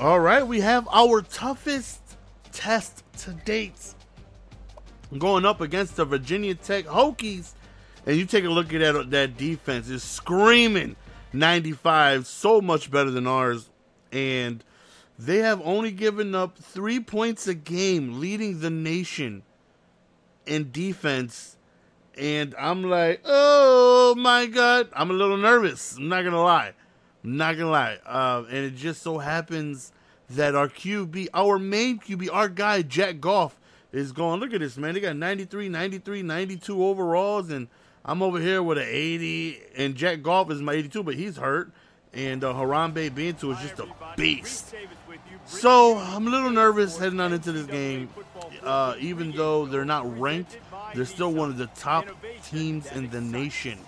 All right, we have our toughest test to date going up against the Virginia Tech Hokies. And you take a look at that, that defense is screaming 95, so much better than ours. And they have only given up three points a game, leading the nation in defense. And I'm like, oh my God. I'm a little nervous. I'm not going to lie. Not to lie. Uh, and it just so happens that our QB, our main QB, our guy, Jack Goff, is going, look at this, man. They got 93, 93, 92 overalls. And I'm over here with an 80. And Jack Goff is my 82, but he's hurt. And uh, Harambe Bintu is just a beast. So I'm a little nervous heading on into this game. Uh, even though they're not ranked, they're still one of the top teams in the nation.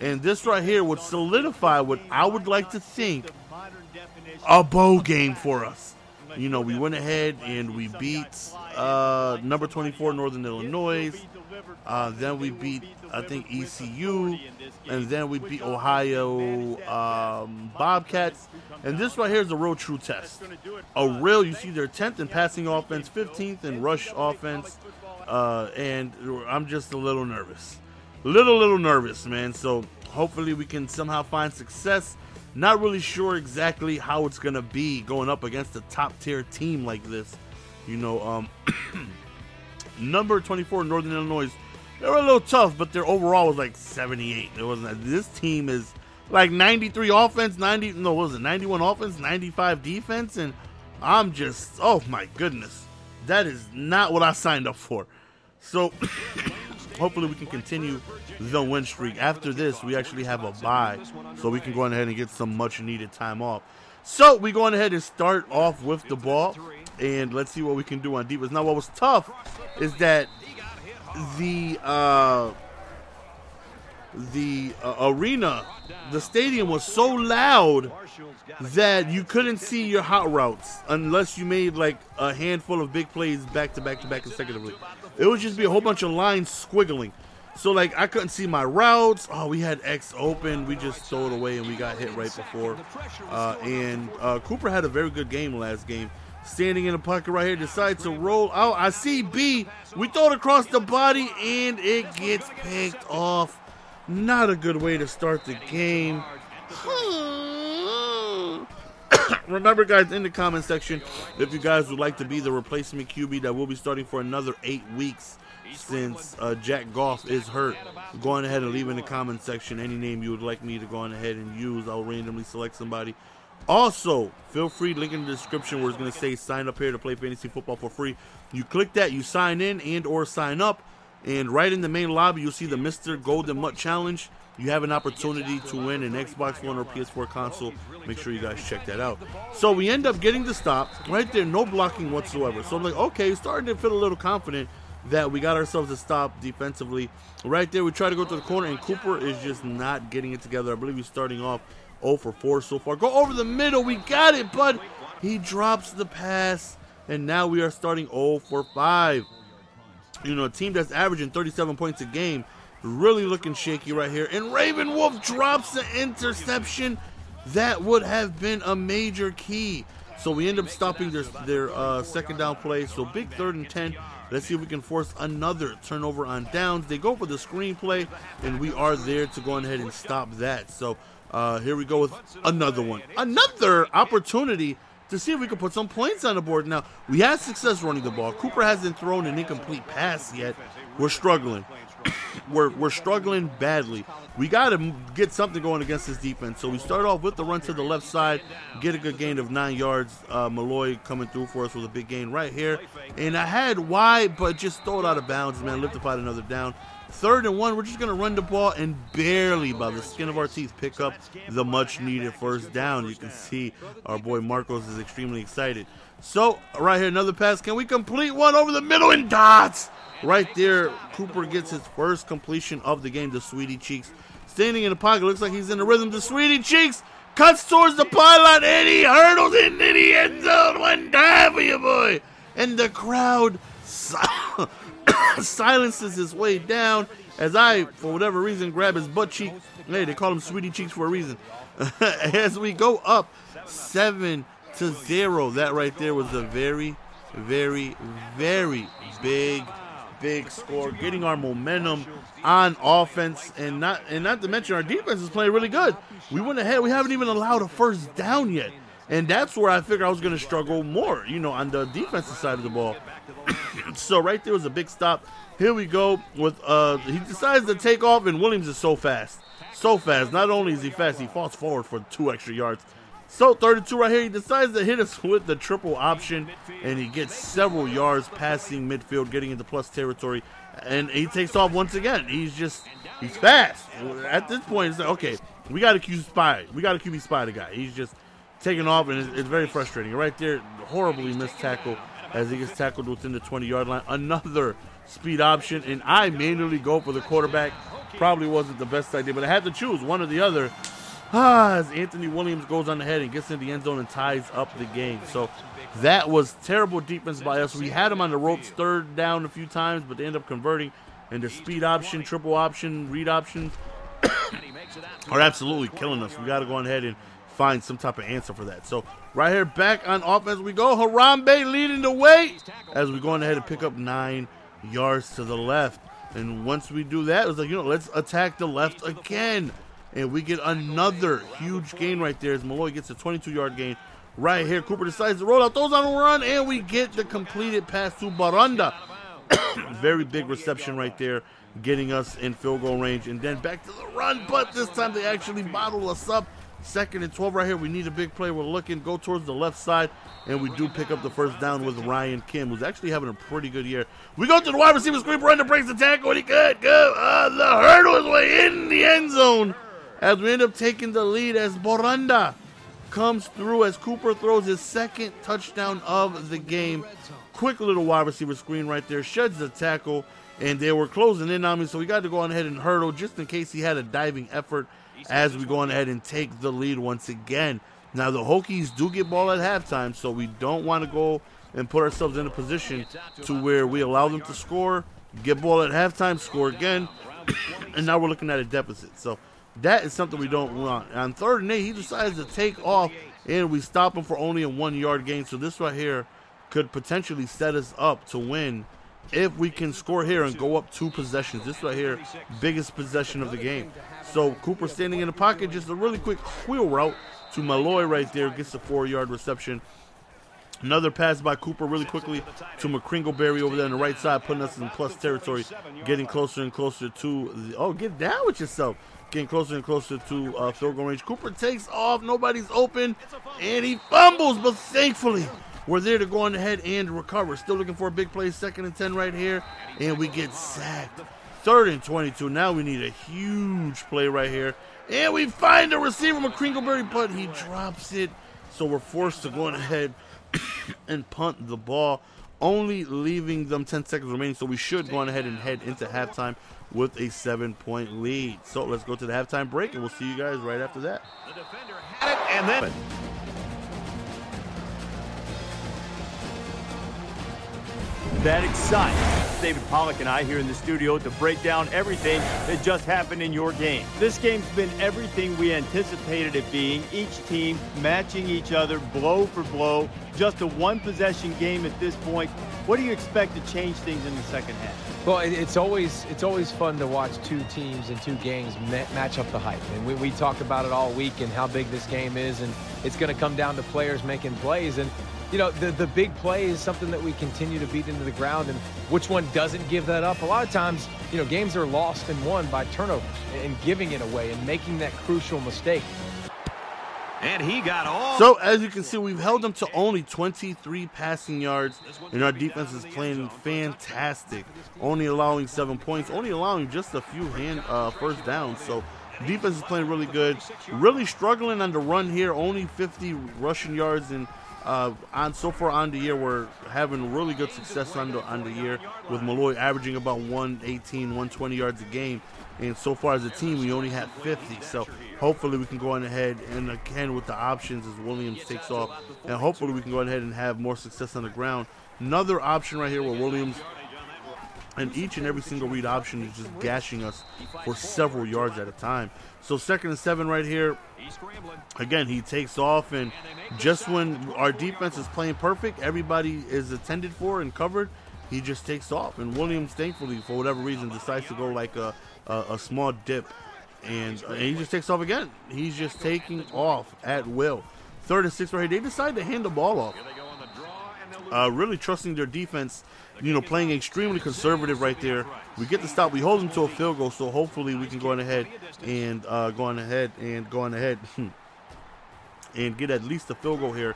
And this right here would solidify what I would like to think a bowl game for us. You know, we went ahead and we beat uh, number 24 Northern Illinois. Uh, then we beat, I think, ECU, and then we beat Ohio um, Bobcats. And this right here is a real true test. A real, you see, they're 10th in passing offense, 15th in rush offense, uh, and I'm just a little nervous. Little, little nervous, man. So hopefully we can somehow find success. Not really sure exactly how it's going to be going up against a top tier team like this. You know, um, number 24 Northern Illinois, they were a little tough, but their overall was like 78. It wasn't. This team is like 93 offense, 90 no, what was it 91 offense, 95 defense, and I'm just oh my goodness, that is not what I signed up for. So hopefully we can continue the win streak. After this, we actually have a bye, so we can go ahead and get some much needed time off. So we go on ahead and start off with the ball, and let's see what we can do on defense. Now, what was tough is that the uh, the uh, arena, the stadium was so loud that you couldn't see your hot routes unless you made like a handful of big plays back to back to back consecutively. It would just be a whole bunch of lines squiggling. So like I couldn't see my routes. Oh, we had X open. We just throw it away and we got hit right before. Uh, and uh, Cooper had a very good game last game. Standing in the pocket right here, decides to roll out. I see B. We throw it across the body and it gets picked off. Not a good way to start the game. Remember, guys, in the comment section, if you guys would like to be the replacement QB that will be starting for another eight weeks since uh, Jack Goff is hurt, go on ahead and leave in the comment section any name you would like me to go on ahead and use. I'll randomly select somebody. Also, feel free, link in the description where it's going to say sign up here to play fantasy football for free. You click that, you sign in and or sign up, and right in the main lobby, you'll see the Mr. Golden Mutt Challenge. You have an opportunity to win an Xbox One or PS4 console. Make sure you guys check that out. So we end up getting the stop right there, no blocking whatsoever. So I'm like, okay, starting to feel a little confident that we got ourselves a stop defensively. Right there, we try to go to the corner, and Cooper is just not getting it together. I believe he's starting off 0 for 4 so far. Go over the middle. We got it, but he drops the pass, and now we are starting 0 for 5. You know, a team that's averaging 37 points a game, really looking shaky right here. And Raven Wolf drops the interception. That would have been a major key. So we end up stopping their, their uh, second down play. So big third and 10. Let's see if we can force another turnover on downs. They go for the screenplay, and we are there to go ahead and stop that. So uh, here we go with another one. Another opportunity to see if we can put some points on the board. Now, we had success running the ball. Cooper hasn't thrown an incomplete pass yet. We're struggling. We're, we're struggling badly. We got to get something going against this defense. So we start off with the run to the left side, get a good gain of nine yards. Uh, Malloy coming through for us with a big gain right here. And I had wide, but just throw it out of bounds, man. Lift up another down. Third and one, we're just going to run the ball and barely, by the skin of our teeth, pick up the much needed first down. You can see our boy Marcos is extremely excited. So, right here, another pass. Can we complete one over the middle and dots? Right there, Cooper gets his first completion of the game to Sweetie Cheeks. Standing in the pocket, looks like he's in the rhythm to Sweetie Cheeks. Cuts towards the pylon and he hurdles into the end zone. One time for you, boy. And the crowd silences his way down as I, for whatever reason, grab his butt cheek. Hey, they call him Sweetie Cheeks for a reason. as we go up seven to zero. That right there was a very, very, very big, big score. Getting our momentum on offense, and not and not to mention our defense is playing really good. We went ahead. We haven't even allowed a first down yet, and that's where I figured I was going to struggle more. You know, on the defensive side of the ball. so right there was a big stop. Here we go with uh he decides to take off and Williams is so fast. So fast. Not only is he fast, he falls forward for two extra yards. So 32 right here, he decides to hit us with the triple option, and he gets several yards passing midfield, getting into plus territory, and he takes off once again. He's just, he's fast. At this point, it's like, okay, we got to QB spy. We got to QB spy the guy. He's just taking off, and it's, it's very frustrating. Right there, horribly missed tackle as he gets tackled within the 20-yard line. Another speed option, and I manually go for the quarterback. Probably wasn't the best idea, but I had to choose one or the other. As Anthony Williams goes on ahead and gets in the end zone and ties up the game. So that was terrible defense by us. We had him on the ropes third down a few times, but they end up converting. And the speed option, triple option, read options are absolutely killing us. We got to go on ahead and find some type of answer for that. So right here, back on offense we go. Harambe leading the way as we go on ahead and pick up nine yards to the left. And once we do that, it's like, you know, let's attack the left again. And we get another huge gain right there as Malloy gets a 22-yard gain right here. Cooper decides to roll out, throws on a run, and we get the completed pass to Barunda. Very big reception right there, getting us in field goal range. And then back to the run, but this time they actually bottle us up. Second and 12 right here. We need a big play. We're looking, go towards the left side, and we do pick up the first down with Ryan Kim, who's actually having a pretty good year. We go to the wide receiver screen. Brenda breaks the tackle, and he good, good. Uh, the hurdle is way in the end zone as we end up taking the lead as Barunda comes through as Cooper throws his second touchdown of the game. Quick little wide receiver screen right there, sheds the tackle, and they were closing in on me, so we got to go on ahead and hurdle just in case he had a diving effort as we go on ahead and take the lead once again. Now, the Hokies do get ball at halftime, so we don't want to go and put ourselves in a position to where we allow them to score, get ball at halftime, score again, and now we're looking at a deficit. So that is something we don't want. On third and eight, he decides to take off, and we stop him for only a one yard gain. So this right here could potentially set us up to win if we can score here and go up two possessions. This right here, biggest possession of the game. So Cooper standing in the pocket, just a really quick wheel route to Malloy right there, gets a four yard reception. Another pass by Cooper really quickly to McCringleberry over there on the right side, putting us in plus territory, getting closer and closer to the. Oh, get down with yourself getting closer and closer to uh, field goal range. Cooper takes off, nobody's open, and he fumbles, but thankfully we're there to go on ahead and recover. Still looking for a big play, second and 10 right here, and we get sacked. Third and 22. Now we need a huge play right here. And we find a receiver, McCringleberry, but he drops it. So we're forced to go ahead and punt the ball, only leaving them 10 seconds remaining. So we should go ahead and head into halftime with a seven point lead. So let's go to the halftime break and we'll see you guys right after that. The defender had it and then. That exciting. David Pollack and I here in the studio to break down everything that just happened in your game. This game's been everything we anticipated it being. Each team matching each other blow for blow. Just a one possession game at this point. What do you expect to change things in the second half? Well, it's always it's always fun to watch two teams and two games match up the hype. And we, we about it all week and how big this game is. And it's going to come down to players making plays. And you know, the, the big play is something that we continue to beat into the ground, and which one doesn't give that up? A lot of times, you know, games are lost and won by turnovers and giving it away and making that crucial mistake. And he got all. So, as you can see, we've held them to only 23 passing yards, and our defense is playing fantastic. Only allowing seven points, only allowing just a few hand uh, first downs. So, defense is playing really good. Really struggling on the run here, only 50 rushing yards and uh, on so far on the year, we're having really good success on the on the year with Malloy averaging about 118, 120 yards a game. And so far as a team, we only have 50. So hopefully we can go on ahead and again with the options as Williams takes off, and hopefully we can go ahead and have more success on the ground. Another option right here where Williams and each and every single read option is just gashing us for several yards at a time. So second and seven right here. Again, he takes off, and just when our defense is playing perfect, everybody is attended for and covered. He just takes off, and Williams, thankfully, for whatever reason, decides to go like a, a, a small dip, and, and he just takes off again. He's just taking off at will. Third and six right here. They decide to hand the ball off. Uh, really trusting their defense you know, playing extremely conservative right there. We get the stop. We hold them to a field goal, so hopefully we can go on ahead and uh, go on ahead and go on ahead and get at least a field goal here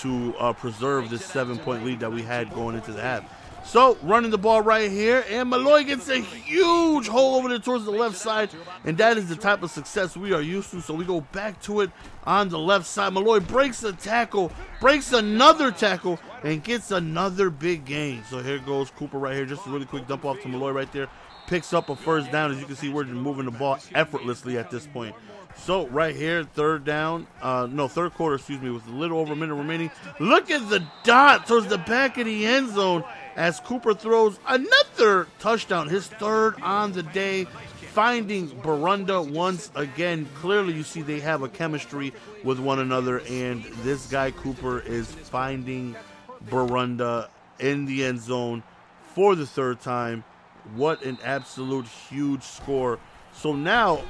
to uh, preserve this seven-point lead that we had going into the half. So running the ball right here, and Malloy gets a huge hole over there towards the left side, and that is the type of success we are used to. So we go back to it on the left side. Malloy breaks a tackle, breaks another tackle, and gets another big gain. So here goes Cooper right here. Just a really quick dump off to Malloy right there. Picks up a first down. As you can see, we're just moving the ball effortlessly at this point. So right here, third down, uh, no, third quarter, excuse me, with a little over a minute remaining. Look at the dot towards the back of the end zone as Cooper throws another touchdown, his third on the day, finding Barunda once again. Clearly, you see they have a chemistry with one another, and this guy Cooper is finding Barunda in the end zone for the third time. What an absolute huge score. So now,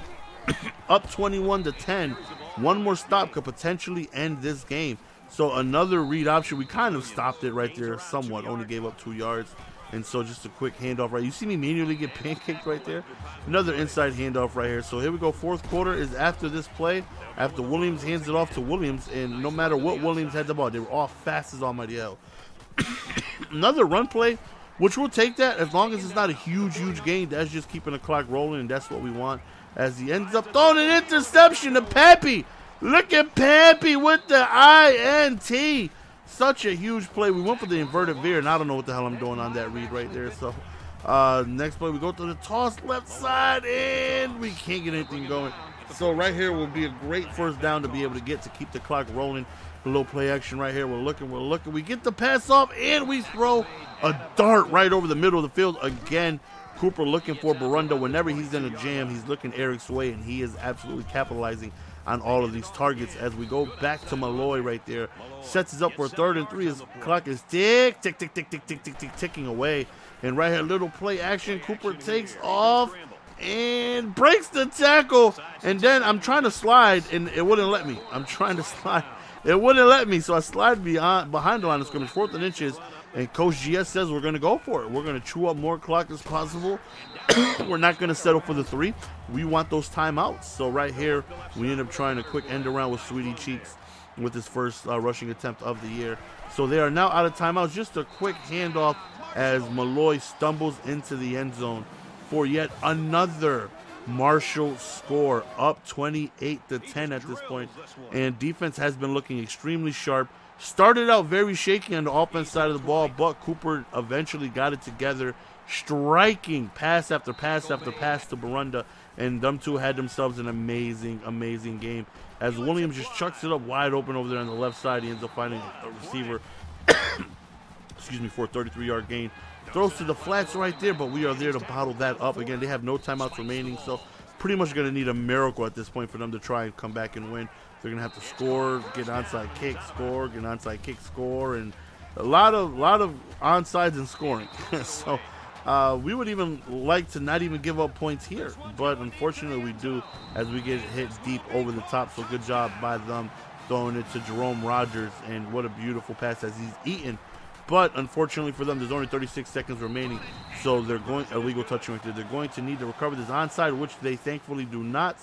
up 21 to 10, one more stop could potentially end this game. So another read option. We kind of stopped it right there somewhat. Only gave up two yards. And so just a quick handoff right. You see me manually get pancaked right there. Another inside handoff right here. So here we go. Fourth quarter is after this play. After Williams hands it off to Williams. And no matter what Williams had the ball, they were all fast as almighty hell. Another run play, which we'll take that as long as it's not a huge, huge gain. That's just keeping the clock rolling, and that's what we want. As he ends up throwing an interception to Pappy. Look at Pappy with the INT. Such a huge play. We went for the inverted veer, and I don't know what the hell I'm doing on that read right there. So, uh, next play, we go to the toss left side, and we can't get anything going. So, right here will be a great first down to be able to get to keep the clock rolling. A little play action right here. We're looking, we're looking. We get the pass off, and we throw a dart right over the middle of the field again. Cooper looking for Barunda. Whenever he's in a jam, he's looking Eric's way, and he is absolutely capitalizing on all of these targets as we go back to Malloy right there. Sets us up for third and three. His clock is tick, tick, tick, tick, tick, tick, tick, tick, ticking away. And right here, little play action. Cooper takes off and breaks the tackle. And then I'm trying to slide, and it wouldn't let me. I'm trying to slide. It wouldn't let me, so I slide behind, behind the line of scrimmage, fourth and inches. And Coach GS says we're going to go for it. We're going to chew up more clock as possible. we're not going to settle for the three. We want those timeouts. So right here, we end up trying a quick end around with Sweetie Cheeks with his first uh, rushing attempt of the year. So they are now out of timeouts. Just a quick handoff as Malloy stumbles into the end zone for yet another Marshall score, up 28 to 10 at this point. And defense has been looking extremely sharp. Started out very shaky on the offense side of the ball, but Cooper eventually got it together, striking pass after pass after pass to Barunda, and them two had themselves an amazing, amazing game. As Williams just chucks it up wide open over there on the left side, he ends up finding a receiver, excuse me, for a 33-yard gain. Throws to the flats right there, but we are there to bottle that up. Again, they have no timeouts remaining, so pretty much going to need a miracle at this point for them to try and come back and win. They're gonna have to score, get an onside kick, score, get an onside kick, score, and a lot of lot of onsides and scoring. so uh, we would even like to not even give up points here, but unfortunately we do as we get hit deep over the top. So good job by them throwing it to Jerome Rogers, and what a beautiful pass as he's eaten. But unfortunately for them, there's only 36 seconds remaining, so they're going illegal touching right there. They're going to need to recover this onside, which they thankfully do not.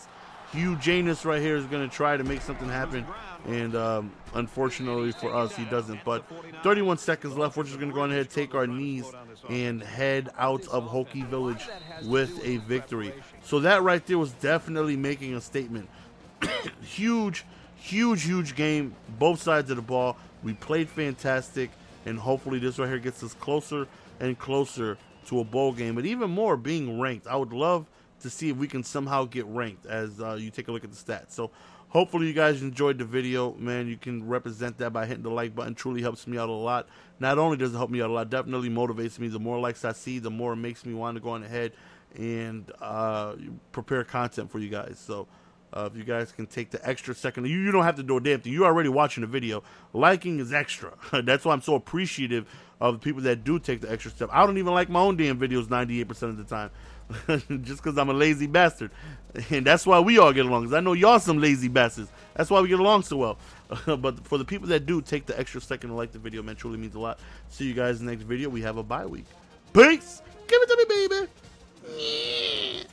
Hugh Janus right here is going to try to make something happen. And um, unfortunately for us, he doesn't. But 31 seconds left. We're just going to go ahead, and take our knees, and head out of Hokie Village with a victory. So that right there was definitely making a statement. huge, huge, huge game. Both sides of the ball. We played fantastic. And hopefully this right here gets us closer and closer to a bowl game. But even more, being ranked. I would love – to see if we can somehow get ranked as uh, you take a look at the stats. So hopefully you guys enjoyed the video, man. You can represent that by hitting the like button. Truly helps me out a lot. Not only does it help me out a lot, definitely motivates me. The more likes I see, the more it makes me want to go on ahead and uh, prepare content for you guys. So. Uh, if you guys can take the extra second, you, you don't have to do a damn thing. You're already watching the video. Liking is extra. That's why I'm so appreciative of the people that do take the extra step. I don't even like my own damn videos 98% of the time. just because I'm a lazy bastard. And that's why we all get along, because I know y'all some lazy bastards. That's why we get along so well. But for the people that do, take the extra second to like the video, man. Truly means a lot. See you guys next video. We have a bye week. Peace! Give it to me, baby! Yeah.